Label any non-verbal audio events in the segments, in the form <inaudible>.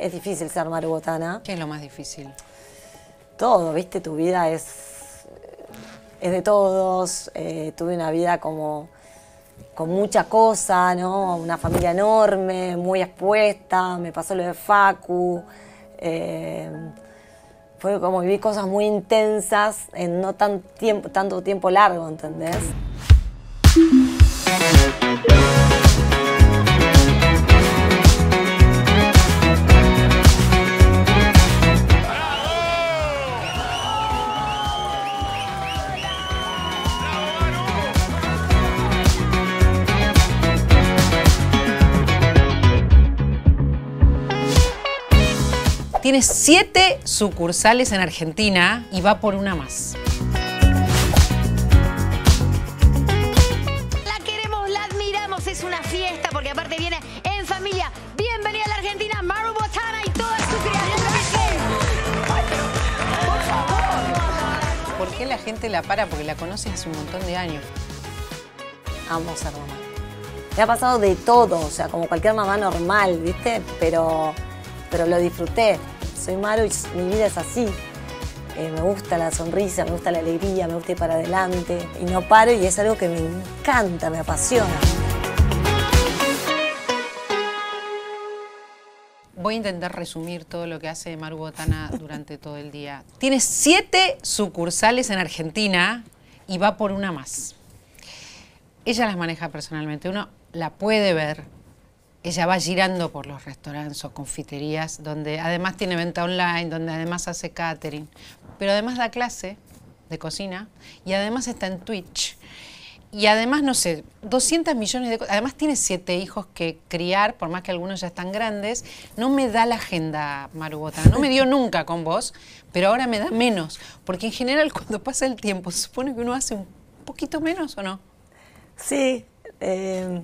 Es difícil ser marubotana. ¿Qué es lo más difícil? Todo, viste, tu vida es, es de todos. Eh, tuve una vida como con mucha cosa, ¿no? Una familia enorme, muy expuesta, me pasó lo de Facu. eh, fue como vivir cosas muy intensas en no tan tiempo, tanto tiempo largo, ¿entendés? Tiene siete sucursales en Argentina y va por una más. La queremos, la admiramos, es una fiesta porque aparte viene en familia. Bienvenida a la Argentina, Maru Botana y toda su criatura. ¿Por qué la gente la para? Porque la conoce hace un montón de años. Amo ser mamá. Me ha pasado de todo, o sea, como cualquier mamá normal, ¿viste? Pero, pero lo disfruté. Soy Maru y mi vida es así. Eh, me gusta la sonrisa, me gusta la alegría, me gusta ir para adelante. Y no paro y es algo que me encanta, me apasiona. Voy a intentar resumir todo lo que hace Maru Botana durante todo el día. Tiene siete sucursales en Argentina y va por una más. Ella las maneja personalmente. Uno la puede ver. Ella va girando por los restaurantes o confiterías, donde además tiene venta online, donde además hace catering, pero además da clase de cocina y además está en Twitch. Y además, no sé, 200 millones de cosas. Además tiene siete hijos que criar, por más que algunos ya están grandes. No me da la agenda, Maru Botana. No me dio <laughs> nunca con vos, pero ahora me da menos. Porque en general <laughs> cuando pasa el tiempo, se supone que uno hace un poquito menos o no. Sí, eh,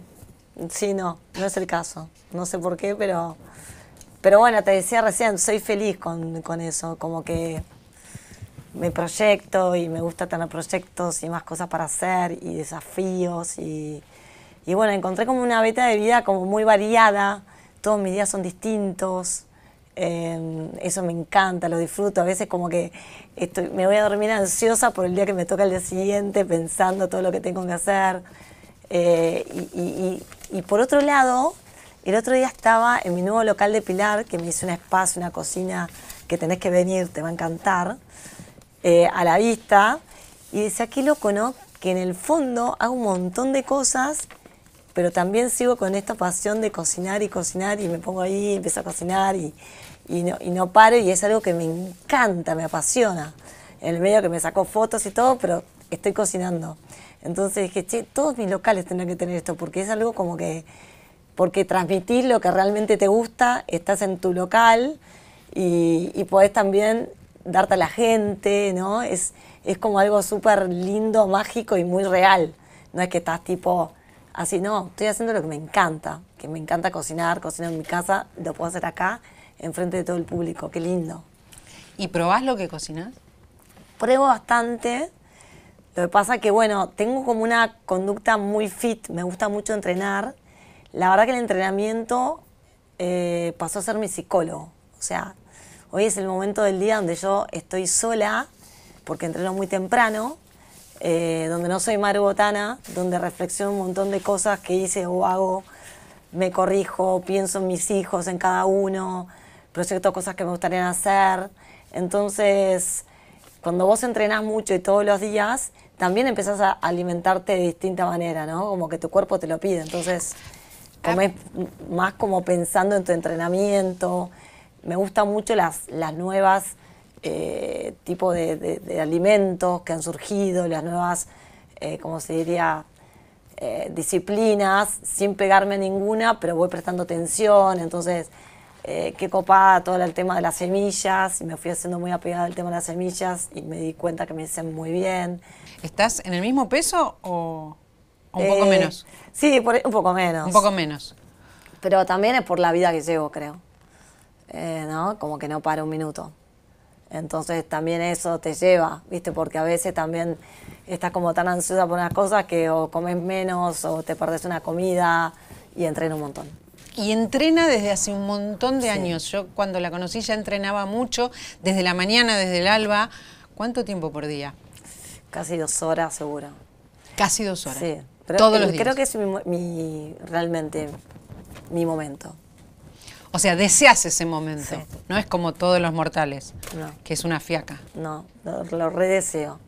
sí, no, no es el caso. No sé por qué, pero, pero bueno, te decía recién, soy feliz con, con eso, como que me proyecto y me gusta tener proyectos y más cosas para hacer y desafíos y, y bueno, encontré como una beta de vida como muy variada, todos mis días son distintos, eh, eso me encanta, lo disfruto, a veces como que estoy, me voy a dormir ansiosa por el día que me toca el día siguiente, pensando todo lo que tengo que hacer. Eh, y- y- por otro lado, el otro día estaba en mi nuevo local de Pilar, que me hice un espacio, una cocina que tenés que venir, te va a encantar, eh, a la vista, y decía, qué loco, ¿no? Que en el fondo hago un montón de cosas, pero también sigo con esta pasión de cocinar y cocinar, y me pongo ahí, empiezo a cocinar, y, y no, y no paro, y es algo que me encanta, me apasiona. En el medio que me sacó fotos y todo, pero estoy cocinando. Entonces dije, che, todos mis locales tendrán que tener esto, porque es algo como que, porque transmitís lo que realmente te gusta, estás en tu local y, y podés también darte a la gente, ¿no? Es, es como algo súper lindo, mágico y muy real. No es que estás tipo así, no, estoy haciendo lo que me encanta, que me encanta cocinar, cocinar en mi casa, lo puedo hacer acá, enfrente de todo el público, qué lindo. ¿Y probás lo que cocinás? Pruebo bastante. Lo que pasa que, bueno, tengo como una conducta muy fit, me gusta mucho entrenar. La verdad que el entrenamiento eh, pasó a ser mi psicólogo. O sea, hoy es el momento del día donde yo estoy sola, porque entreno muy temprano, eh, donde no soy Maru Botana, donde reflexiono un montón de cosas que hice o hago, me corrijo, pienso en mis hijos, en cada uno, proyecto cosas que me gustaría hacer. Entonces, cuando vos entrenás mucho y todos los días, también empezás a alimentarte de distinta manera, ¿no? Como que tu cuerpo te lo pide. Entonces, comés más como pensando en tu entrenamiento. Me gustan mucho las, las nuevas eh, tipos de, de- de alimentos que han surgido, las nuevas, eh, como se diría, eh, disciplinas, sin pegarme a ninguna, pero voy prestando atención. Entonces, eh, qué copada todo el tema de las semillas, y me fui haciendo muy apegada al tema de las semillas y me di cuenta que me hacen muy bien. ¿Estás en el mismo peso o, o un poco Eh, menos? Sí, por- un poco menos. Un poco menos. Pero también es por la vida que llevo, creo. Eh, ¿No? Como que no para un minuto. Entonces también eso te lleva, ¿viste? Porque a veces también estás como tan ansiosa por unas cosas que o comes menos o te perdes una comida y entreno un montón. Y entrena desde hace un montón de años. Yo cuando la conocí ya entrenaba mucho, desde la mañana, desde el alba. ¿Cuánto tiempo por día? Casi dos horas seguro. Casi dos horas. Sí. Pero Todos los días. creo que es mi, mi- realmente mi momento. O sea, deseas ese momento. Sí. No es como todos los mortales, No. que es una fiaca. No, lo, lo redeseo.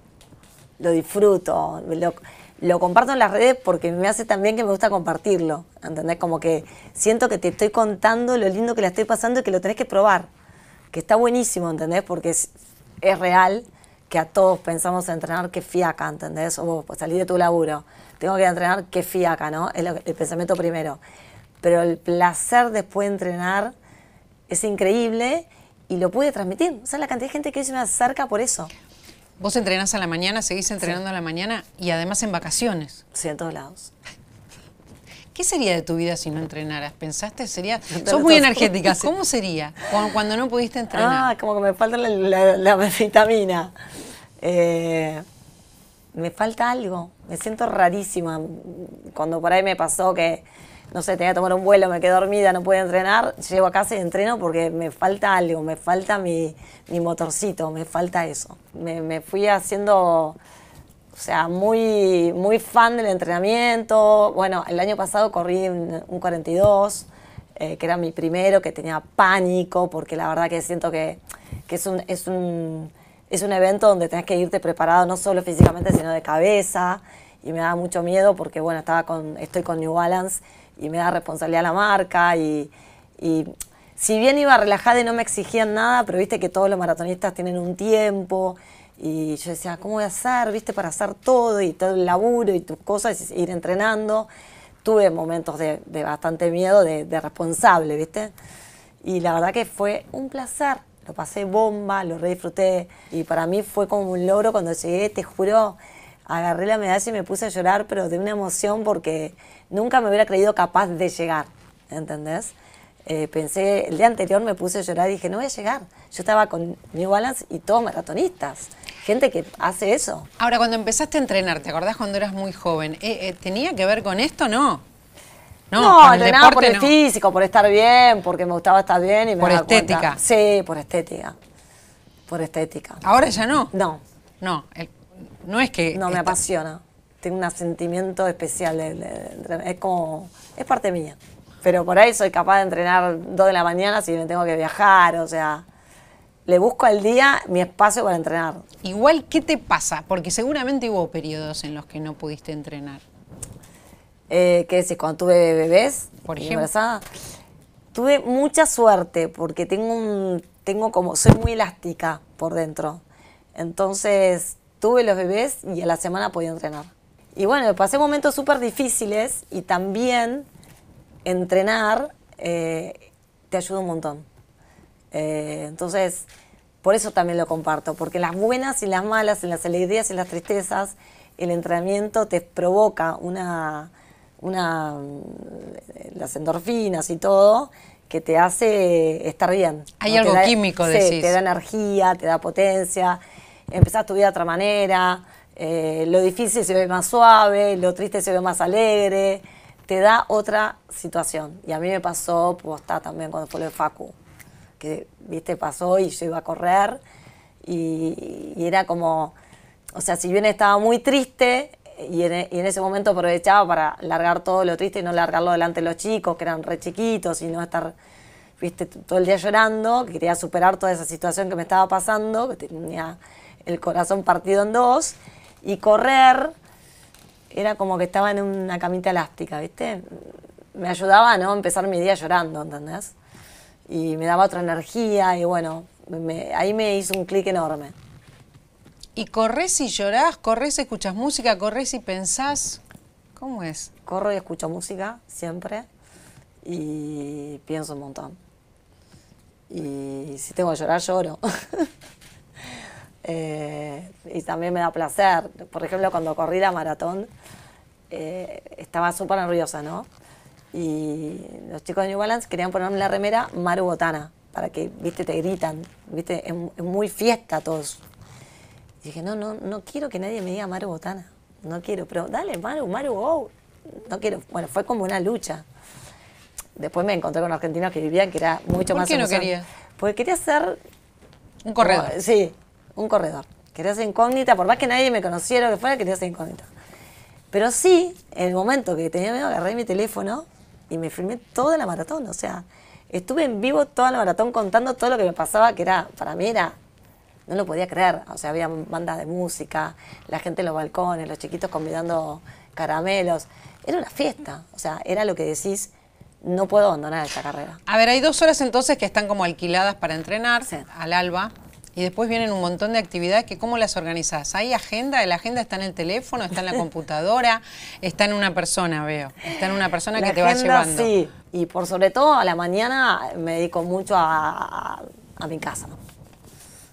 Lo disfruto. Lo, lo comparto en las redes porque me hace también que me gusta compartirlo. ¿Entendés? Como que siento que te estoy contando lo lindo que la estoy pasando y que lo tenés que probar. Que está buenísimo, ¿entendés? Porque es, real que a todos pensamos en entrenar que fiaca, ¿entendés? O pues, salí de tu laburo. Tengo que entrenar que fiaca, ¿no? Es el pensamiento primero. Pero el placer después de entrenar es increíble y lo pude transmitir. O sea, la cantidad de gente que se me acerca por eso. Vos entrenás a la mañana, seguís entrenando a la mañana y además en vacaciones. Sí, en todos lados. <laughs> ¿Qué sería de tu vida si no entrenaras? ¿Pensaste? Sería. <laughs> Sos muy energética. <laughs> ¿Cómo sería cu- cuando no pudiste entrenar? Ah, como que me falta la, la- la vitamina. Eh, me falta algo. Me siento rarísima. Cuando por ahí me pasó que, no sé, tenía que tomar un vuelo, me quedé dormida, no pude entrenar, llego a casa y entreno porque me falta algo, me falta mi, mi motorcito, me falta eso. Me, me fui haciendo, o sea, muy, muy fan del entrenamiento. Bueno, el año pasado corrí un, un 42 eh, que era mi primero, que tenía pánico, porque la verdad que siento que, que es, un, es, un, es un evento donde tenés que irte preparado no solo físicamente, sino de cabeza. Y me da mucho miedo porque, bueno, estaba con, estoy con New Balance y me da responsabilidad la marca. Y, si bien iba relajada y no me exigían nada, pero viste que todos los maratonistas tienen un tiempo. Y yo decía, ¿cómo voy a hacer? ¿Viste? Para hacer todo y todo el laburo y tus cosas, ir entrenando tuve momentos de, de bastante miedo, de, de responsable, ¿viste? Y la verdad que fue un placer. Lo pasé bomba, lo re disfruté. Y para mí fue como un logro cuando llegué, te juro, agarré la medalla y me puse a llorar, pero de una emoción porque nunca me hubiera creído capaz de llegar, ¿entendés? Eh, pensé, el día anterior me puse a llorar y dije, no voy a llegar. Yo estaba con New Balance y todos maratonistas. Gente que hace eso. Ahora, cuando empezaste a entrenar, ¿te acordás cuando eras muy joven? Eh, eh, ¿Tenía que ver con esto? No. No, No, entrenaba por el no. físico, por estar bien, porque me gustaba estar bien y me Por cuenta. estética. Sí, por estética. Por estética. Ahora ya no. No, No, el- no es que. no me apasiona. Tengo un sentimiento especial. es como. Es parte mía. Pero por ahí soy capaz de entrenar dos de la mañana si me tengo que viajar, o sea. Le busco al día mi espacio para entrenar. Igual, ¿qué te pasa? Porque seguramente hubo periodos en los que no pudiste entrenar. Eh, ¿Qué decís? Cuando tuve bebés, Por ejemplo. embarazada, tuve mucha suerte porque tengo un, tengo como, soy muy elástica por dentro. Entonces tuve los bebés y a la semana podía entrenar. Y bueno, pasé momentos súper difíciles y también entrenar eh, te ayuda un montón. Eh, entonces, por eso también lo comparto, porque las buenas y las malas, en las alegrías y las tristezas, el entrenamiento te provoca una, una mm, las endorfinas y todo que te hace estar bien. Hay algo da- químico, sí, decís. te da energía, te da potencia, empezás tu vida de otra manera, eh, lo difícil se ve más suave, lo triste se ve más alegre, te da otra situación. Y a mí me pasó, pues está también cuando fue lo de Facu, que, viste, pasó y yo iba a correr y, y era como, o sea, si bien estaba muy triste y en, e- y en ese momento aprovechaba para largar todo lo triste y no largarlo delante de los chicos, que eran re chiquitos, y no estar, viste, todo el día llorando, que quería superar toda esa situación que me estaba pasando, que tenía el corazón partido en dos, y correr era como que estaba en una camita elástica, ¿viste? Me ayudaba a no empezar mi día llorando, ¿entendés? Y me daba otra energía y bueno, me- ahí me hizo un clic enorme. Y corres y llorás, corres y escuchas música, corres y pensás. ¿Cómo es? Corro y escucho música siempre y pienso un montón. Y si tengo que llorar, lloro. <laughs> Eh, y también me da placer. Por ejemplo, cuando corrí la maratón, eh, estaba súper nerviosa, ¿no? Y los chicos de New Balance querían ponerme la remera Maru Botana, para que, viste, te gritan, viste, es, es muy fiesta todos. Y dije, no, no, no quiero que nadie me diga Maru Botana. No quiero, pero dale, Maru, Maru, go. No quiero. Bueno, fue como una lucha. después me encontré con argentinos que vivían que era mucho ¿Por más qué no querías? Porque quería ser Un corredor. como- sí, un corredor. Quería ser incógnita, por más que nadie me conociera o que fuera, quería ser incógnita. Pero sí, en el momento que tenía miedo, agarré mi teléfono y me filmé toda la maratón. O sea, estuve en vivo toda la maratón contando todo lo que me pasaba, que era, para mí era, no lo podía creer. O sea, había bandas de música, la gente en los balcones, los chiquitos convidando caramelos. Era una fiesta. O sea, era lo que decís, no puedo abandonar esta carrera. A ver, hay dos horas entonces que están como alquiladas para entrenar Sí. al alba. Y después vienen un montón de actividades que ¿cómo las organizás? ¿Hay agenda? ¿La agenda está en el teléfono? ¿Está en la <laughs> computadora? ¿Está en una persona, veo? Está en una persona que te va llevando. Sí, y por sobre todo a la mañana me dedico mucho a, a- a mi casa.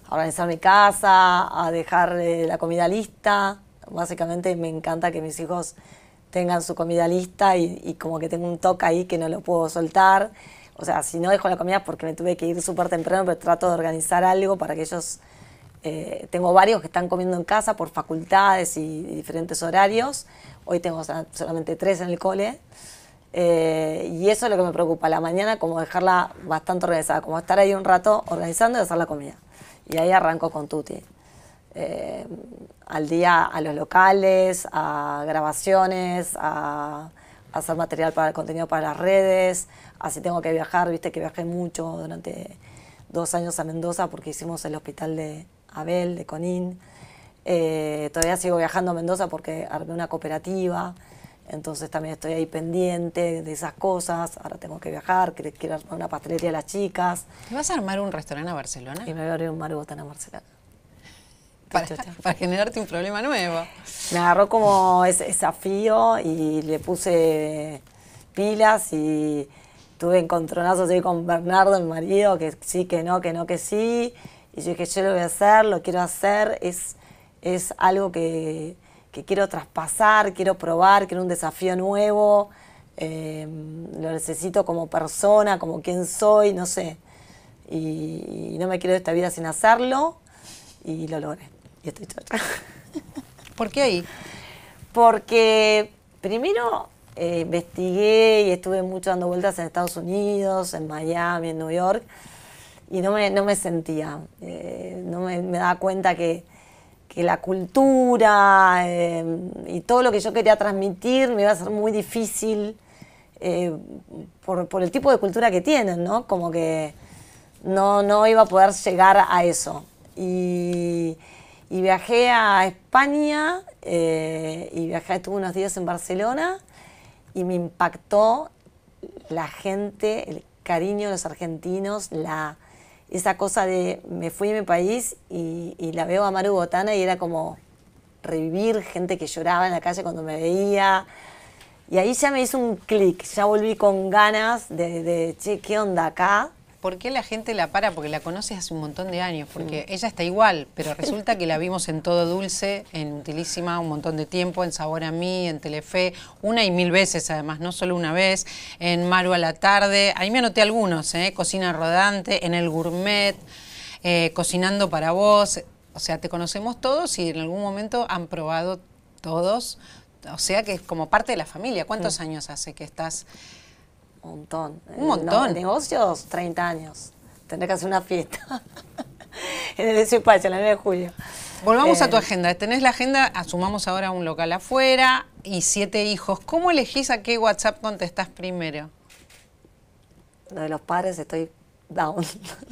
A organizar mi casa, a dejar eh, la comida lista. Básicamente me encanta que mis hijos tengan su comida lista y, y como que tengo un toque ahí que no lo puedo soltar. O sea, si no dejo la comida porque me tuve que ir súper temprano, pero trato de organizar algo para que ellos... eh, tengo varios que están comiendo en casa por facultades y, diferentes horarios. Hoy tengo so- solamente tres en el cole. Eh, y eso es lo que me preocupa, la mañana como dejarla bastante organizada, como estar ahí un rato organizando y hacer la comida. Y ahí arranco con Tuti. Eh, al día a los locales, a grabaciones, a hacer material para el contenido para las redes, así tengo que viajar, viste que viajé mucho durante dos años a Mendoza porque hicimos el hospital de Abel, de Conín. Eh, todavía sigo viajando a Mendoza porque armé una cooperativa, entonces también estoy ahí pendiente de esas cosas. Ahora tengo que viajar, quiero armar una pastelería a las chicas ¿Te vas a armar un restaurante a Barcelona? y me voy a abrir un Marubotán a Barcelona. Para, <laughs> para generarte un problema nuevo. Me agarró como ese desafío y le puse pilas y tuve encontronazos ahí con Bernardo, mi marido, que sí, que no, que no, que sí. Y yo dije, yo lo voy a hacer, lo quiero hacer, es, es algo que, que quiero traspasar, quiero probar, quiero un desafío nuevo, eh, lo necesito como persona, como quien soy, no sé. Y, y no me quiero de esta vida sin hacerlo y lo logré. Y estoy chocha. <laughs> ¿Por qué ahí? Porque primero eh, investigué y estuve mucho dando vueltas en Estados Unidos, en Miami, en New York, y no me, no me sentía, eh, no me, me daba cuenta que, que la cultura eh, y todo lo que yo quería transmitir me iba a ser muy difícil eh, por, por el tipo de cultura que tienen, ¿no? Como que no, no iba a poder llegar a eso. Y, y viajé a España y viajé, estuve unos días en Barcelona y me impactó la gente, el cariño de los argentinos, la, esa cosa de me fui a mi país y, la veo a Maru Botana y era como revivir gente que lloraba en la calle cuando me veía. Y ahí ya me hizo un clic, ya volví con ganas de, che, ¿qué onda acá? ¿Por qué la gente la para? Porque la conoces hace un montón de años, porque ella está igual, pero resulta que la vimos en Todo Dulce, en Utilísima, un montón de tiempo, en Sabor a mí, en Telefe, una y mil veces además, no solo una vez, en Maru a la tarde, ahí me anoté algunos, ¿eh? Cocina Rodante, en El Gourmet, eh, Cocinando para vos, o sea, te conocemos todos y en algún momento han probado todos, o sea que es como parte de la familia. ¿Cuántos años hace que estás? Un montón. Un montón. En negocios, 30 años. Tendré que hacer una fiesta. <laughs> en el despacho, el 9 de julio. Volvamos a tu Eh, agenda. Tenés la agenda, asumamos ahora un local afuera y siete hijos. ¿Cómo elegís a qué WhatsApp contestás primero? Lo de los padres estoy down.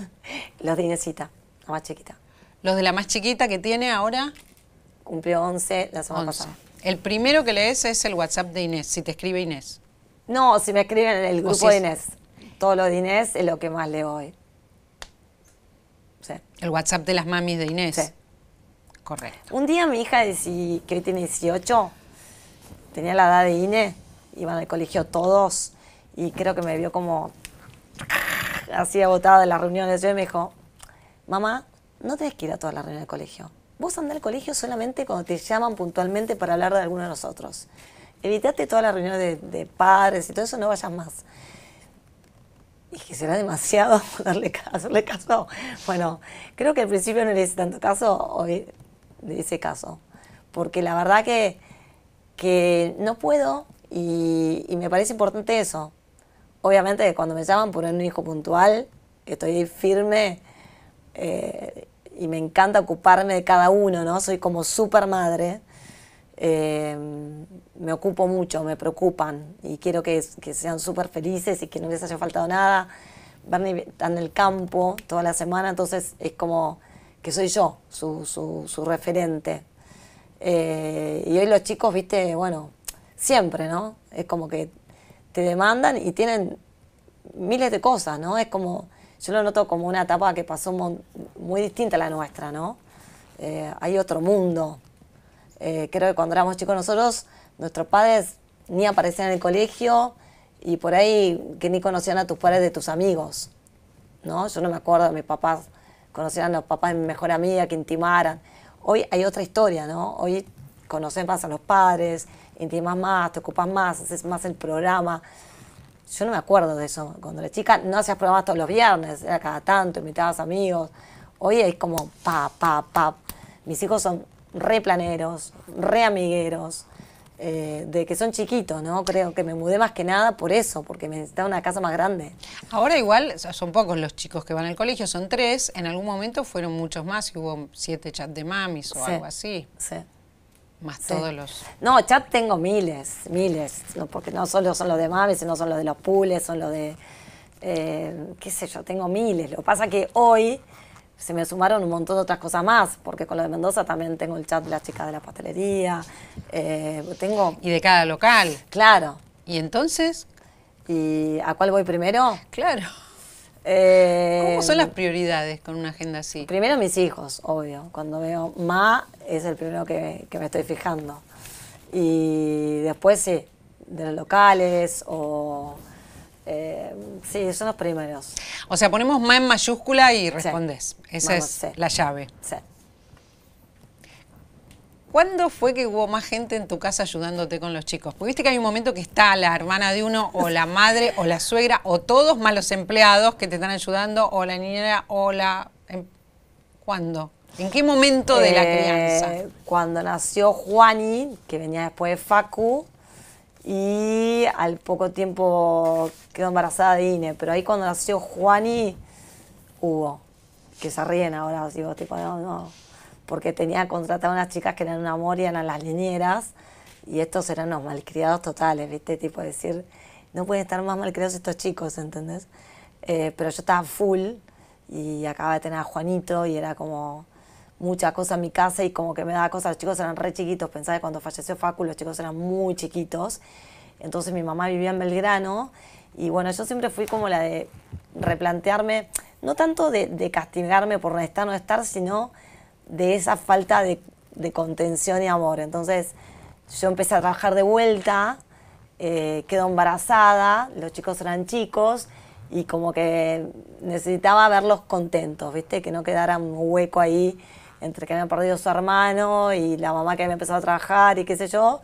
<laughs> los de Inesita, la más chiquita. Los de la más chiquita que tiene ahora, Cumplió 11 la semana 11. pasada. El primero que lees es el WhatsApp de Inés, si te escribe Inés. No, si me escriben en el grupo si de Inés. Todo lo de Inés es lo que más leo hoy. Sí. El WhatsApp de las mamis de Inés. Sí. Correcto. Un día mi hija, que hoy tiene 18, tenía la edad de Ine, iban al colegio todos y creo que me vio como así agotada de las reuniones. Yo me dijo, mamá, no tenés que ir a todas las reuniones del colegio. Vos andás al colegio solamente cuando te llaman puntualmente para hablar de alguno de nosotros. Evitate todas las reuniones de, padres y todo eso, no vayas más. Y que será demasiado <laughs> darle hacerle caso. Bueno, creo que al principio no le hice tanto caso, hoy le hice caso. Porque la verdad que, que no puedo y, me parece importante eso. obviamente cuando me llaman por un hijo puntual, estoy firme eh, y me encanta ocuparme de cada uno, ¿no? Soy como super madre. Eh, me ocupo mucho, me preocupan y quiero que, sean súper felices y que no les haya faltado nada. Bernie está en el campo toda la semana, entonces es como que soy yo, su, su, su referente. Eh, y hoy los chicos, viste, bueno, siempre, ¿no? Es como que te demandan y tienen miles de cosas, ¿no? Es como, yo lo noto como una etapa que pasó muy distinta a la nuestra, ¿no? Eh, hay otro mundo. Eh, creo que cuando éramos chicos nosotros, nuestros padres ni aparecían en el colegio y por ahí que ni conocían a tus padres de tus amigos, ¿no? Yo no me acuerdo de mis papás, conocían a los papás de mi mejor amiga, que intimaran. Hoy hay otra historia, ¿no? Hoy conoces más a los padres, intimas más, te ocupas más, haces más el programa. Yo no me acuerdo de eso. Cuando era chica no hacías programas todos los viernes, era cada tanto, invitabas amigos. Hoy es como pa, pa, pa. Mis hijos son re planeros, re amigueros, eh, de que son chiquitos, ¿no? Creo que me mudé más que nada por eso, porque me necesitaba una casa más grande. Ahora igual son pocos los chicos que van al colegio, son tres. En algún momento fueron muchos más y hubo siete chats de mamis o Sí. algo así. Sí. Más Sí. todos los... No, chat tengo miles, miles, no, porque no solo son los de mami, sino son los de los pools, son los de, eh, qué sé yo, tengo miles. Lo que pasa que hoy se me sumaron un montón de otras cosas más, porque con lo de Mendoza también tengo el chat de las chicas de la pastelería, eh, tengo, Y de cada local. claro, Y entonces, ¿y a cuál voy primero? claro. Eh, ¿Cómo son las prioridades con una agenda así? Primero mis hijos, obvio. Cuando veo Ma es el primero que, que me estoy fijando. Y después sí, de los locales o... eh, sí, son los primeros. O sea, ponemos más en mayúscula y respondes. Esa Vamos, es sí. la llave. Sí. ¿Cuándo fue que hubo más gente en tu casa ayudándote con los chicos? Porque viste que hay un momento que está la hermana de uno, o la madre, o la suegra, o todos más los empleados que te están ayudando, o la niñera, o la... em- ¿Cuándo? ¿En qué momento de la Eh, crianza? Cuando nació Juani, que venía después de Facu, y al poco tiempo quedó embarazada de Ine. Pero ahí cuando nació Juani, hubo. Que se ríen ahora, digo, tipo, no, no. Porque tenía contratado unas chicas que eran un amor y eran las linieras, y estos eran los malcriados totales, ¿viste? Tipo, decir, no pueden estar más malcriados estos chicos, ¿entendés? Eh, pero yo estaba full y acababa de tener a Juanito y era como mucha cosa en mi casa y como que me daba cosas. Los chicos eran re chiquitos, pensaba que cuando falleció Facu los chicos eran muy chiquitos. Entonces mi mamá vivía en Belgrano y bueno, yo siempre fui como la de replantearme, no tanto de, castigarme por no estar no estar, sino de esa falta de, contención y amor. Entonces yo empecé a trabajar de vuelta, eh, quedo embarazada, los chicos eran chicos y como que necesitaba verlos contentos, ¿viste? Que no quedara un hueco ahí entre que habían perdido su hermano y la mamá que había empezado a trabajar y qué sé yo.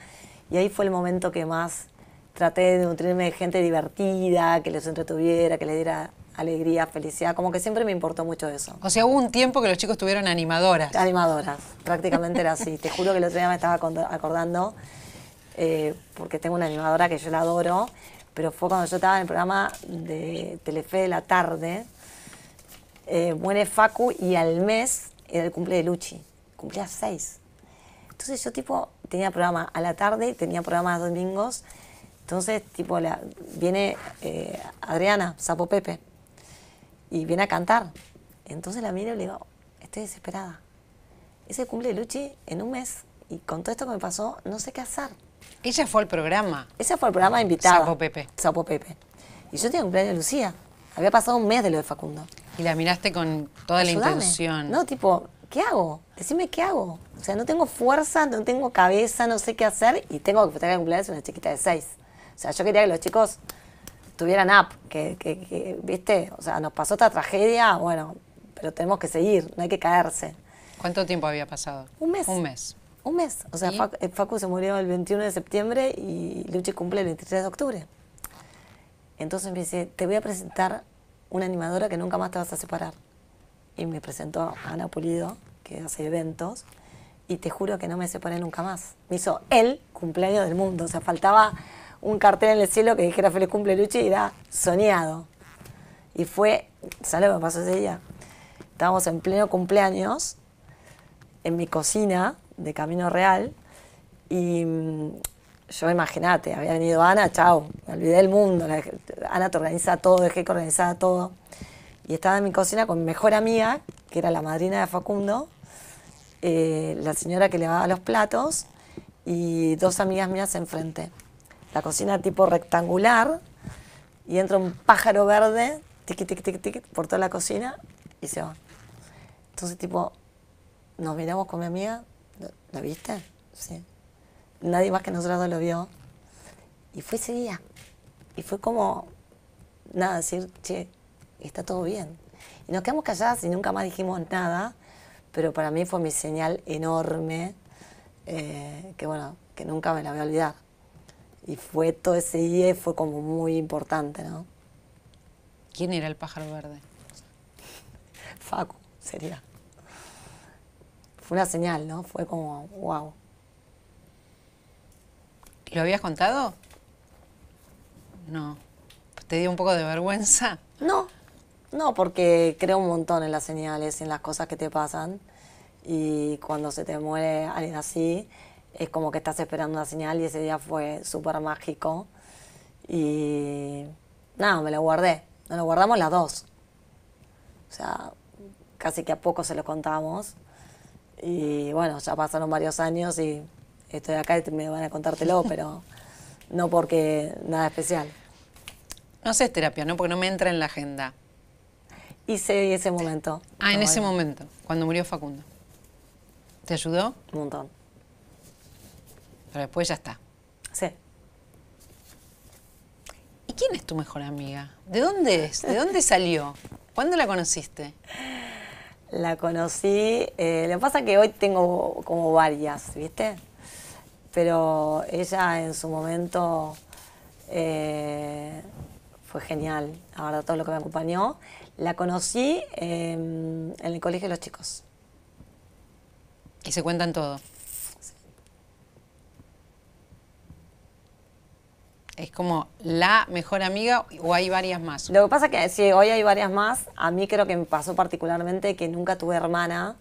Y ahí fue el momento que más traté de nutrirme de gente divertida, que les entretuviera, que les diera alegría, felicidad. Como que siempre me importó mucho eso. O sea, hubo un tiempo que los chicos tuvieron animadoras. Animadoras, <laughs> prácticamente era así. Te juro que el otro día me estaba acordando, eh, porque tengo una animadora que yo la adoro, pero fue cuando yo estaba en el programa de Telefe de la tarde, eh, muere Facu y al mes era el cumple de Luchi, cumplía seis. Entonces yo tipo tenía programa a la tarde, tenía programa los domingos, entonces tipo la, viene eh, Adriana, Sapo Pepe, y viene a cantar. Entonces la miro y le digo, estoy desesperada. Ese cumple de Luchi en un mes y con todo esto que me pasó, no sé qué hacer. Ella fue al programa. Ese fue el programa invitada. Sapo Pepe. Sapo Pepe. Y yo tenía cumpleaños de Lucía. Había pasado un mes de lo de Facundo. Y la miraste con toda la intención. No, tipo, ¿qué hago? Decime qué hago. O sea, no tengo fuerza, no tengo cabeza, no sé qué hacer y tengo que festejar el cumpleaños de una chiquita de seis. O sea, yo quería que los chicos tuvieran app, que, que, que, ¿viste? O sea, nos pasó esta tragedia, bueno, pero tenemos que seguir, no hay que caerse. ¿Cuánto tiempo había pasado? Un mes. Un mes. Un mes. O sea. Facu, eh, Facu se murió el 21 de septiembre y Luchi cumple el 23 de octubre. Entonces me dice, te voy a presentar una animadora que nunca más te vas a separar. Y me presentó a Ana Pulido, que hace eventos, y te juro que no me separé nunca más. Me hizo el cumpleaños del mundo. O sea, faltaba un cartel en el cielo que dijera feliz cumple Luchi y era soñado. Y fue, ¿sabes lo que pasó ese día? Estábamos en pleno cumpleaños, en mi cocina de Camino Real, y mm, yo imagínate, había venido Ana, chao, me olvidé del mundo, la- Ana te organiza todo, dejé que organizara todo. Y estaba en mi cocina con mi mejor amiga, que era la madrina de Facundo, eh, la señora que lavaba los platos y dos amigas mías enfrente. La cocina tipo rectangular y entra un pájaro verde, tiqui, tiqui, tiqui, tiqui, por toda la cocina y se va. Entonces, tipo, nos miramos con mi amiga, ¿lo, lo viste? Sí. Nadie más que nosotros lo vio. Y fue ese día. Y fue como, nada, decir, che, está todo bien. Y nos quedamos calladas y nunca más dijimos nada, pero para mí fue mi señal enorme, eh, que bueno, que nunca me la voy a olvidar. Y fue todo ese día y fue como muy importante, ¿no? ¿Quién era el pájaro verde? <laughs> Facu, sería. Fue una señal, ¿no? Fue como, wow. ¿Lo habías contado? No. ¿Te dio un poco de vergüenza? No, no, porque creo un montón en las señales en las cosas que te pasan. Y cuando se te muere alguien así, es como que estás esperando una señal y ese día fue súper mágico. Y nada, me lo guardé. Nos lo guardamos las dos. O sea, casi que a poco se lo contamos. Y bueno, ya pasaron varios años y estoy acá y me van a contártelo, <laughs> pero no porque nada especial. No haces terapia, ¿no? Porque no me entra en la agenda. Hice ese momento. Ah, en ese momento, cuando murió Facundo. ¿Te ayudó? Un montón. Pero después ya está. Sí. ¿Y quién es tu mejor amiga? ¿De dónde es? ¿De dónde salió? ¿Cuándo la conociste? La conocí. eh, lo que pasa es que hoy tengo como varias, ¿viste? Pero ella en su momento eh, fue genial. La verdad, todo lo que me acompañó. La conocí eh, en el colegio de los chicos. Y se cuentan todo. ¿Es como la mejor amiga o hay varias más? Lo que pasa es que sí, hoy hay varias más. A mí creo que me pasó particularmente que nunca tuve hermana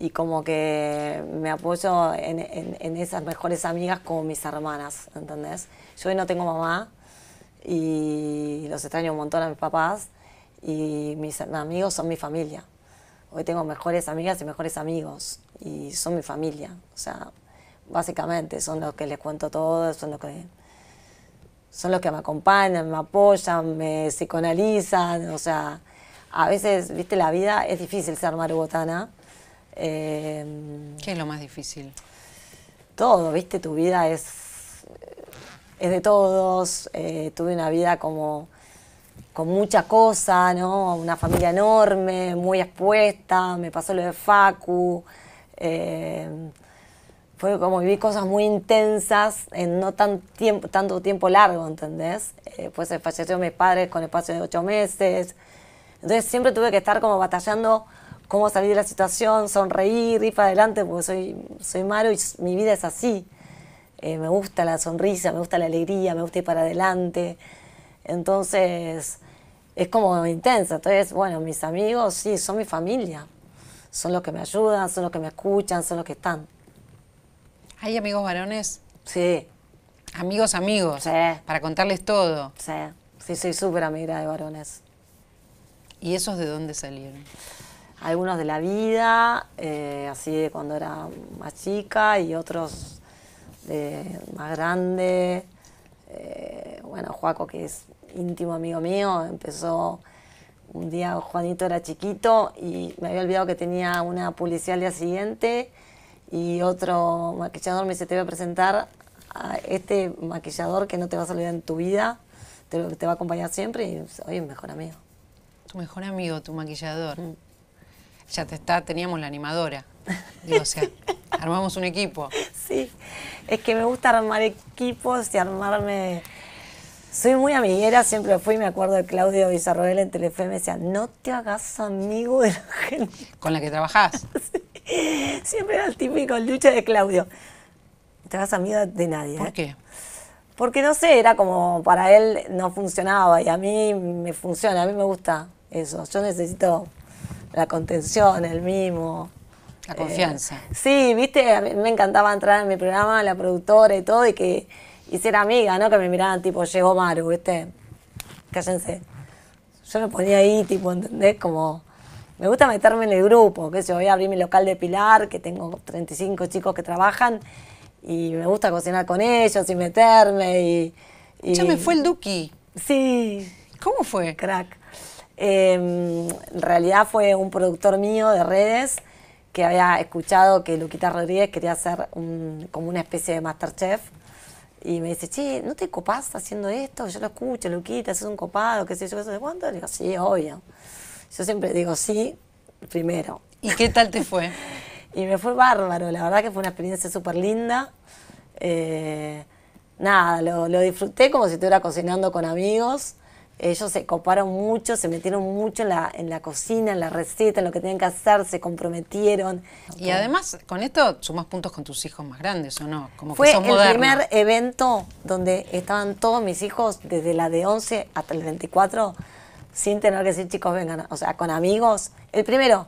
y como que me apoyo en, en- en esas mejores amigas como mis hermanas, ¿entendés? Yo hoy no tengo mamá y los extraño un montón a mis papás y mis amigos son mi familia. Hoy tengo mejores amigas y mejores amigos y son mi familia. O sea, básicamente son los que les cuento todo, son los que son los que me acompañan, me apoyan, me psicoanalizan, o sea, a veces, viste, la vida es difícil ser marubotana. Eh, ¿Qué es lo más difícil? todo, viste, tu vida es, es de todos, eh, tuve una vida como con mucha cosa, ¿no? Una familia enorme, muy expuesta, me pasó lo de Facu, eh, fue como viví cosas muy intensas en no tan tiempo, tanto tiempo largo, ¿entendés? Eh, pues falleció mis padres con espacio de ocho meses. Entonces siempre tuve que estar como batallando cómo salir de la situación, sonreír, ir para adelante, porque soy, soy Maru y mi vida es así. Eh, me gusta la sonrisa, me gusta la alegría, me gusta ir para adelante. Entonces es como intensa. Entonces, bueno, mis amigos sí, son mi familia. Son los que me ayudan, son los que me escuchan, son los que están. ¿Hay amigos varones? Sí, Amigos, amigos. Sí. Para contarles todo. sí, sí, soy súper amiga de varones. ¿Y esos de dónde salieron? Algunos de la vida, eh, así de cuando era más chica, y otros de más grande. Eh, bueno, Juaco, que es íntimo amigo mío, empezó un día, Juanito era chiquito y me había olvidado que tenía una publicidad al día siguiente y otro maquillador me dice, te voy a presentar a este maquillador que no te vas a olvidar en tu vida, te, te va a acompañar siempre y hoy es mejor amigo. Tu mejor amigo, tu maquillador. Mm. Ya te está, teníamos la animadora. Digo, o sea, <laughs> armamos un equipo. Sí, es que me gusta armar equipos y armarme... Soy muy amiguera, siempre fui, me acuerdo de Claudio Villarroel en Telefe, me decía, no te hagas amigo de la gente. Con la que trabajás. <laughs> Siempre era el típico lucha de Claudio. No te hagas amigo de nadie. ¿Por ¿eh? qué? Porque no sé, era como para él no funcionaba y a mí me funciona, a mí me gusta eso. Yo necesito la contención, el mimo. La confianza. Eh, sí, viste, a mí me encantaba entrar en mi programa, la productora y todo, y que y ser amiga, ¿no? Que me miraban tipo, llegó Maru, ¿viste? Cállense. Yo me ponía ahí, tipo, ¿entendés? Como, me gusta meterme en el grupo, que yo voy a abrir mi local de Pilar, que tengo 35 chicos que trabajan, y me gusta cocinar con ellos y meterme y... y Ya me fue el Duki. Sí, ¿Cómo fue? crack. Eh, en realidad fue un productor mío de redes que había escuchado que Luquita Rodríguez quería hacer un- como una especie de Masterchef. Y me dice, che, ¿no te copás haciendo esto? Yo lo escucho, Luquita, es un copado, qué sé yo, qué sé cuánto. Le digo, sí, obvio. Yo siempre digo sí primero. ¿Y qué tal te fue? <laughs> Y me fue bárbaro, la verdad que fue una experiencia súper linda. Eh, nada, lo, lo disfruté como si estuviera cocinando con amigos. Ellos se coparon mucho, se metieron mucho en la, en la cocina, en la receta, en lo que tenían que hacer, se comprometieron. Y además, con esto sumas puntos con tus hijos más grandes, ¿o no? Como Fue que sos el moderna. primer evento donde estaban todos mis hijos, desde la de 11 hasta el 24, sin tener que decir, chicos, vengan, o sea, con amigos. El primero,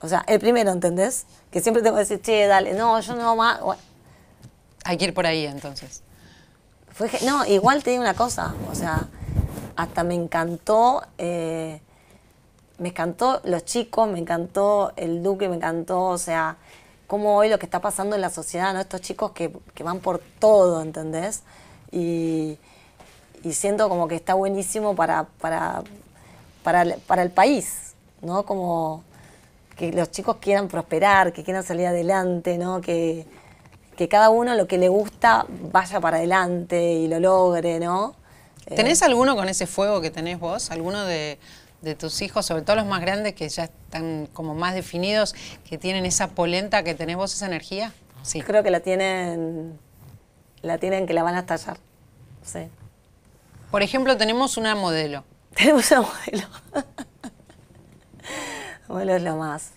o sea, el primero, ¿entendés? Que siempre tengo que decir, che, dale, no, yo no más. Bueno, Hay que ir por ahí entonces. Fue no, igual te digo una cosa, o sea, hasta me encantó, eh, me encantó los chicos, me encantó el Duque, me encantó, o sea, cómo hoy lo que está pasando en la sociedad, ¿no? Estos chicos que, que van por todo, ¿entendés? Y, siento como que está buenísimo para, para, para, el, para el país, ¿no? Como que los chicos quieran prosperar, que quieran salir adelante, ¿no? Que, que cada uno lo que le gusta vaya para adelante y lo logre, ¿no? Eh, ¿Tenés alguno con ese fuego que tenés vos? ¿Alguno de, de tus hijos, sobre todo los más grandes que ya están como más definidos, que tienen esa polenta que tenés vos, esa energía? Sí. Creo que la tienen, la tienen que la van a estallar. Sí. Por ejemplo, tenemos una modelo. <laughs> Tenemos un modelo. <laughs> modelo es lo más.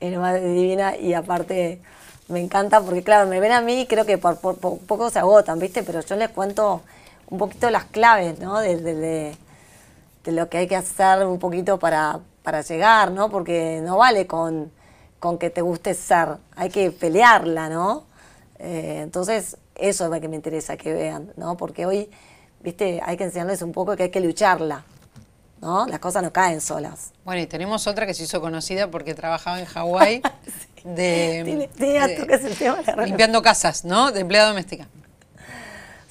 Es lo más divina y aparte me encanta porque, claro, me ven a mí y creo que por, por- por poco se agotan, ¿viste? Pero yo les cuento un poquito las claves, ¿no? De, de- de- de lo que hay que hacer un poquito para, para llegar, ¿no? Porque no vale con, con que te guste ser, hay que pelearla, ¿no? Eh, entonces, eso es lo que me interesa que vean, ¿no? Porque hoy, viste, hay que enseñarles un poco que hay que lucharla, ¿no? Las cosas no caen solas. Bueno, y tenemos otra que se hizo conocida porque trabajaba en Hawái <laughs> de, Tiene- tiene de- dato que es el tema de la relación. limpiando casas, ¿no? De empleada doméstica.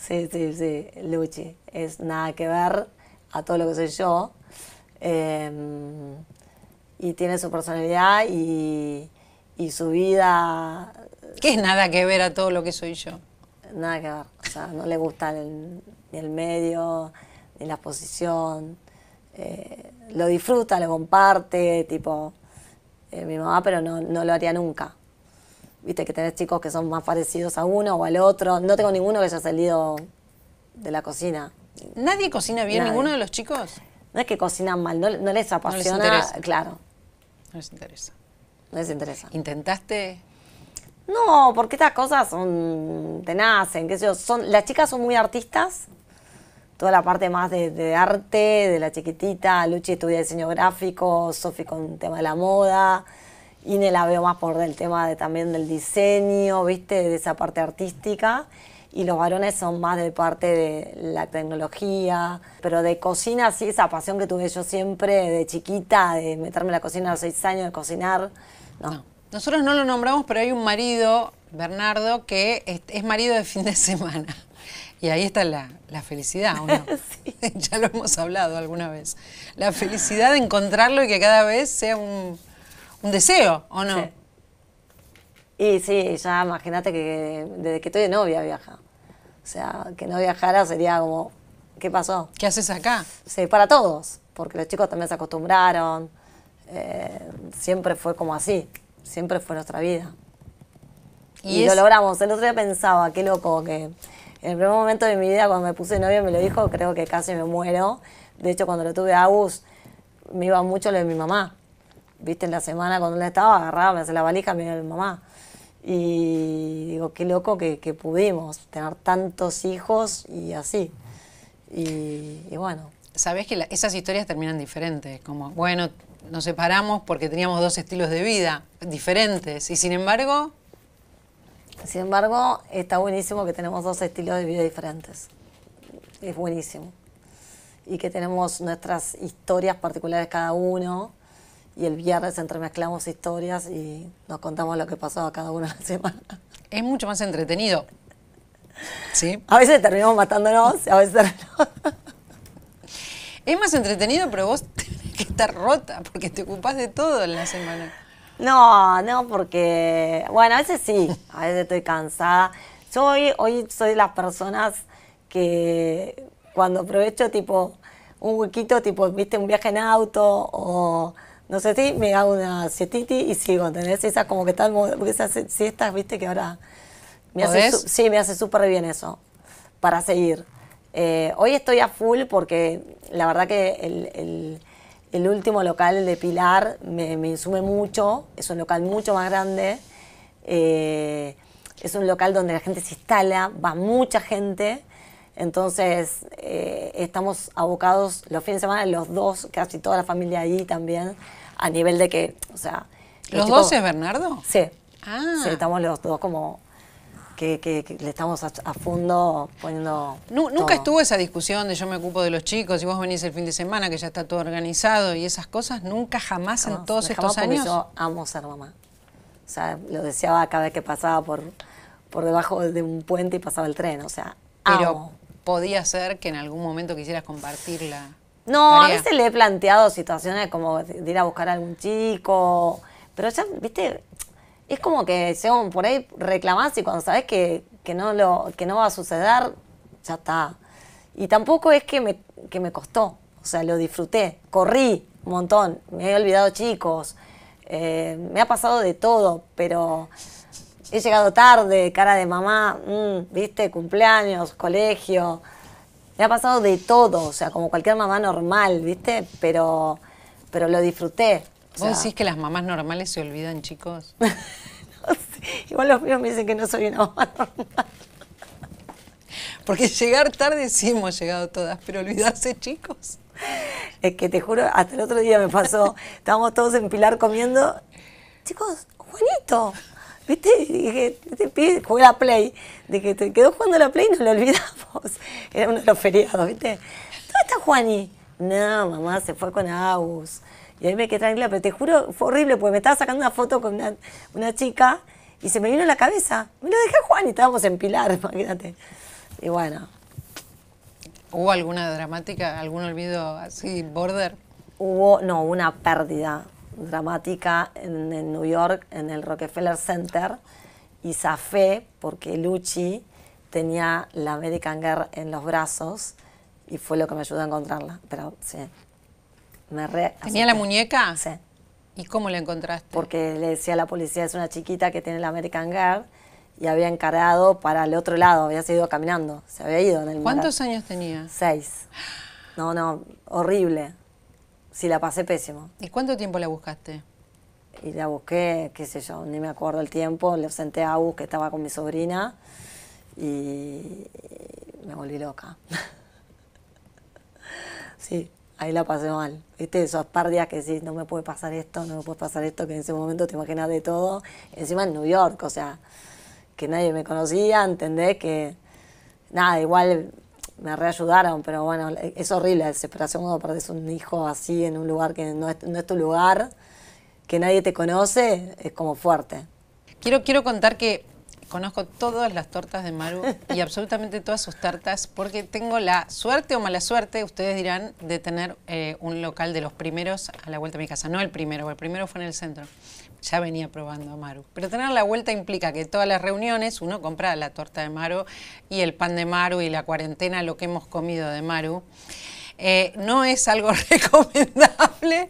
Sí, sí, sí, Luchi. Es nada que ver a todo lo que soy yo. Eh, y tiene su personalidad y, y su vida, ¿Qué es nada que ver a todo lo que soy yo? nada que ver. O sea, no le gusta el- ni el medio, ni la posición. Eh, lo disfruta, lo comparte, tipo eh, mi mamá, pero no, no lo haría nunca. Viste que tenés chicos que son más parecidos a uno o al otro. No tengo ninguno que haya salido de la cocina. ¿Nadie cocina bien? Nadie. ¿Ninguno de los chicos? No es que cocinan mal, no, no les apasiona, interesa. claro, No les interesa. no les interesa. ¿Intentaste? No, porque estas cosas son, te nacen, qué sé yo, son, las chicas son muy artistas, toda la parte más de, de arte, de la chiquitita, Luchi estudia diseño gráfico, Sofi con tema de la moda, Ine la veo más por el tema de, también del diseño, viste, de esa parte artística, y los varones son más de parte de la tecnología, pero de cocina sí, esa pasión que tuve yo siempre de chiquita, de meterme en la cocina a los seis años, de cocinar, no. No. Nosotros no lo nombramos, pero hay un marido, Bernardo, que es, es marido de fin de semana. Y ahí está la, la felicidad, ¿o no? <laughs> <laughs> ya lo hemos hablado alguna vez. La felicidad de encontrarlo y que cada vez sea un, un deseo, ¿o no? Sí. Y sí, ya imagínate que desde que estoy de novia viaja. O sea, que no viajara sería como, ¿qué pasó? ¿Qué haces acá? Sí, para todos, porque los chicos también se acostumbraron. eh, siempre fue como así, siempre fue nuestra vida. Y Y, es- lo logramos. El otro día pensaba, qué loco, que en el primer momento de mi vida, cuando me puse novia, me lo dijo, creo que casi me muero. De hecho, cuando lo tuve a Agus, me iba mucho lo de mi mamá. Viste, en la semana cuando él estaba, agarraba, me hacía la valija, me iba a mi mamá. Y digo, qué loco que, que pudimos tener tantos hijos y así. Y, y bueno, Sabés que la- esas historias terminan diferentes, como, bueno, nos separamos porque teníamos dos estilos de vida diferentes y sin embargo, sin embargo, está buenísimo que tenemos dos estilos de vida diferentes. Es buenísimo. Y que tenemos nuestras historias particulares cada uno. Y el viernes entremezclamos historias y nos contamos lo que pasó a cada una de la semana. es mucho más entretenido. ¿Sí? A veces terminamos matándonos, a veces terminamos... Es más entretenido, pero vos <laughs> tenés que estar rota porque te ocupás de todo en la semana. No, no, porque, bueno, a veces sí, a veces estoy cansada. Yo hoy, hoy soy de las personas que cuando aprovecho tipo un huequito, tipo, viste, un viaje en auto o no sé si me hago una siestiti y sigo, ¿entendés? Esas como que están, porque esas siestas, viste, que ahora me hace, ¿Podés? su- sí, me hace súper bien eso, para seguir. Eh, hoy estoy a full porque la verdad que el, el- el último local de Pilar me, me insume mucho, es un local mucho más grande, eh, es un local donde la gente se instala, va mucha gente, entonces eh, estamos abocados los fines de semana, los dos, casi toda la familia ahí también, a nivel de que, o sea... ¿Los dos es Bernardo? Sí. Ah. Sí, estamos los dos como que, que- que le estamos a, a fondo poniendo. Nu- nunca todo. estuvo esa discusión de yo me ocupo de los chicos y vos venís el fin de semana que ya está todo organizado y esas cosas, nunca jamás en todos estos años. Yo amo ser mamá. O sea, lo deseaba cada vez que pasaba por, por debajo de un puente y pasaba el tren. O sea, Pero amo. Podía ser que en algún momento quisieras compartir la No, a veces le he planteado situaciones como de ir a buscar a algún chico, pero ya, viste, es como que según por ahí reclamás y cuando sabes que, que no lo, que no va a suceder, ya está. Y tampoco es que me, que me costó, o sea, lo disfruté, corrí un montón, me he olvidado chicos, eh, me ha pasado de todo, pero he llegado tarde, cara de mamá, mm, viste, cumpleaños, colegio. Me ha pasado de todo, o sea, como cualquier mamá normal, ¿viste? Pero, pero lo disfruté. o ¿Vos sea, decís que las mamás normales se olvidan, chicos? <laughs> no sé, igual los míos me dicen que no soy una mamá normal. Porque llegar tarde sí hemos llegado todas, pero olvidarse, chicos. Es que te juro, hasta el otro día me pasó, estábamos todos en Pilar comiendo. Chicos, Juanito, ¿viste? Dije, este pibe jugué a la Play. Dije, te quedó jugando a la Play y nos lo olvidamos. <laughs> Era uno de los feriados, ¿viste? ¿Dónde está Juani? No, mamá, se fue con Agus. Y ahí me quedé tranquila, pero te juro, fue horrible porque me estaba sacando una foto con una, una chica y se me vino a la cabeza. Me lo dejé a Juan y estábamos en Pilar, <laughs> imagínate. Y bueno, ¿Hubo alguna dramática, algún olvido así, border? hubo, no, una pérdida dramática en, en New York, en el Rockefeller Center, y zafé porque Luchi tenía la American Girl en los brazos y fue lo que me ayudó a encontrarla. Pero sí, me re ¿Tenía la muñeca? Sí, ¿Y cómo la encontraste? porque le decía a la policía, es una chiquita que tiene la American Girl, y había encarado para el otro lado, había seguido caminando, se había ido en el ¿Cuántos años tenía? Seis. No, no, horrible. Sí, la pasé pésimo. ¿Y cuánto tiempo la buscaste? Y la busqué, qué sé yo, ni me acuerdo el tiempo. Le senté a Agus, que estaba con mi sobrina, y me volví loca. <laughs> sí, ahí la pasé mal. ¿Viste? Esos par días que decís, no me puede pasar esto, no me puede pasar esto, que en ese momento te imaginas de todo. Encima en New York, o sea, que nadie me conocía, ¿entendés? Que nada, igual me reayudaron, pero bueno, es horrible la desesperación cuando perdés un hijo así en un lugar que no es, no es tu lugar, que nadie te conoce, es como fuerte. Quiero, quiero contar que conozco todas las tortas de Maru y absolutamente todas sus tartas porque tengo la suerte o mala suerte, ustedes dirán, de tener eh, un local de los primeros a la vuelta de mi casa. No el primero, el primero fue en el centro. Ya venía probando a Maru. Pero tener la vuelta implica que todas las reuniones uno compra la torta de Maru y el pan de Maru y la cuarentena, lo que hemos comido de Maru. Eh, no es algo <laughs> recomendable.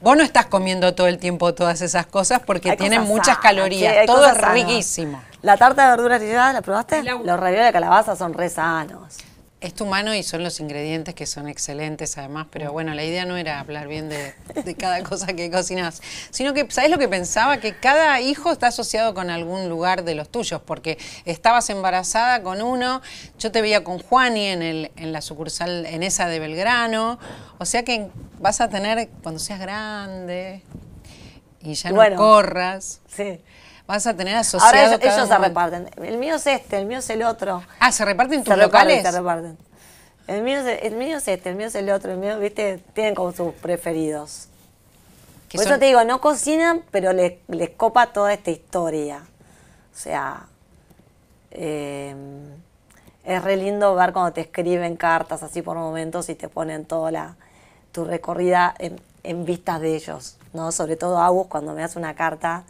Vos no estás comiendo todo el tiempo todas esas cosas porque Hay tienen cosas muchas sanas, calorías. sí, todo es riquísimo. La tarta de verduras grilladas, ¿la probaste? La- Los ravioles de calabaza son re sanos. Es tu mano y son los ingredientes que son excelentes además, pero bueno, la idea no era hablar bien de, de cada cosa que cocinas, sino que, ¿sabes lo que pensaba? Que cada hijo está asociado con algún lugar de los tuyos, porque estabas embarazada con uno, yo te veía con Juani en, el, en la sucursal, en esa de Belgrano, o sea que vas a tener, cuando seas grande y ya no Bueno. corras, Sí. Vas a tener asociado Ahora ellos, ellos se reparten. El mío es este, el mío es el otro. Ah, ¿se reparten tus Se reparten, locales? se reparten. El mío, es, el mío es este, el mío es el otro. El mío, viste, tienen como sus preferidos. Por son- eso te digo, no cocinan, pero les, les copa toda esta historia. O sea, eh, es re lindo ver cuando te escriben cartas así por momentos y te ponen toda la, tu recorrida en, en vistas de ellos, ¿no? Sobre todo Agus cuando me hace una carta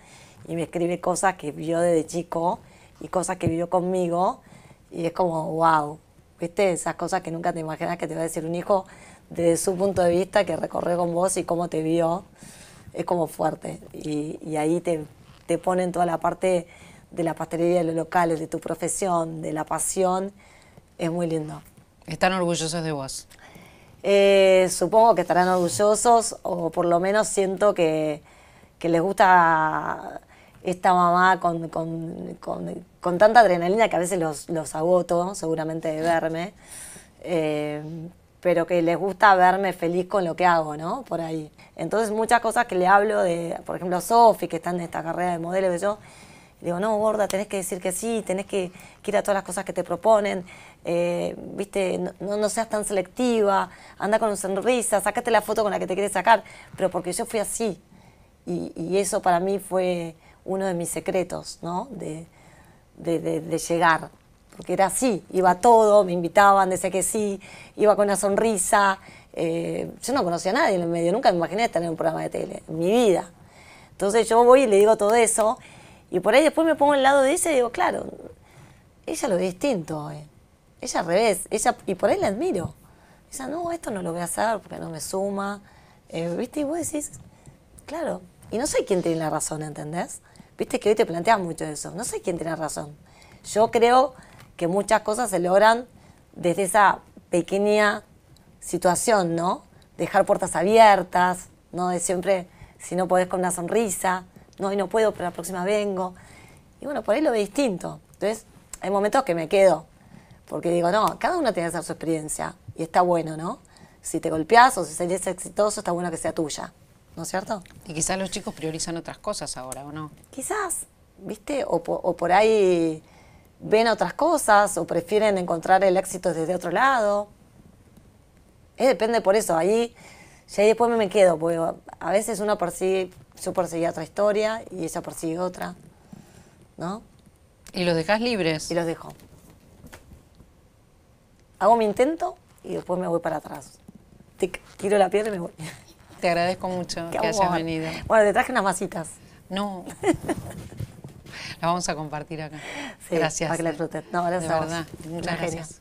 y me escribe cosas que vio desde chico y cosas que vivió conmigo y es como, wow, ¿viste? Esas cosas que nunca te imaginas que te va a decir un hijo desde su punto de vista que recorrió con vos y cómo te vio, es como fuerte. Y, y ahí te, te ponen toda la parte de la pastelería de los locales, de tu profesión, de la pasión, es muy lindo. Están orgullosos de vos. Eh, supongo que estarán orgullosos o por lo menos siento que, que les gusta esta mamá con, con- con- con tanta adrenalina que a veces los, los agoto, seguramente de verme, eh, pero que les gusta verme feliz con lo que hago, ¿no? Por ahí. Entonces muchas cosas que le hablo de, por ejemplo, Sofi, que está en esta carrera de modelo, que yo, digo, no, gorda, tenés que decir que sí, tenés que, ir a todas las cosas que te proponen, eh, viste, no, no- seas tan selectiva, anda con una sonrisa, sácate la foto con la que te quieres sacar, pero porque yo fui así. Y eso para mí fue uno de mis secretos, ¿no? De, de, de- llegar. Porque era así, iba todo, me invitaban, decía que sí, iba con una sonrisa. eh, yo no conocía a nadie en el medio, nunca me imaginé estar en un programa de tele, en mi vida. Entonces yo voy y le digo todo eso, y por ahí después me pongo al lado de ella y digo, claro, ella lo ve distinto hoy. Ella al revés, ella, y por ahí la admiro. Ella, no, esto no lo voy a hacer porque no me suma. Eh, ¿Viste? Y vos decís, claro, y no sé quién tiene la razón, ¿entendés? Viste que hoy te planteas mucho eso, no sé quién tiene razón. Yo creo que muchas cosas se logran desde esa pequeña situación, ¿no? Dejar puertas abiertas, ¿no? De siempre, si no podés con una sonrisa, no, hoy no puedo, pero la próxima vengo. Y bueno, por ahí lo ve distinto. Entonces, hay momentos que me quedo, porque digo, no, cada uno tiene que hacer su experiencia, y está bueno, ¿no? Si te golpeás o si salís exitoso, está bueno que sea tuya, ¿no es cierto? Y quizás los chicos priorizan otras cosas ahora, ¿o no? Quizás, ¿viste? O, po- o por ahí ven otras cosas o prefieren encontrar el éxito desde otro lado. Eh, depende por eso, ahí, ya ahí después me, me quedo, porque a veces uno persigue, yo perseguía otra historia y ella persigue otra, ¿no? Y los dejas libres. Y los dejo. Hago mi intento y después me voy para atrás. Tic, tiro la piedra y me voy. <laughs> Te agradezco mucho Qué que hayas venido. Bueno, te traje unas masitas. No. <laughs> La vamos a compartir acá. Sí, gracias. Para que la disfruten. No, gracias De verdad. Muchas gracias.